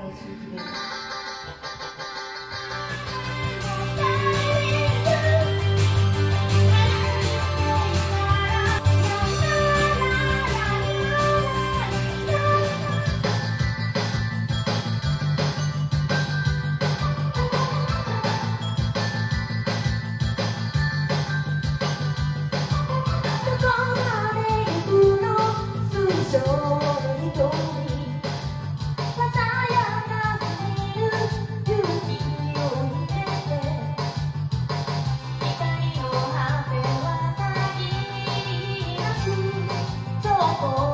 pés de Deus. 어.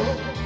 Oh.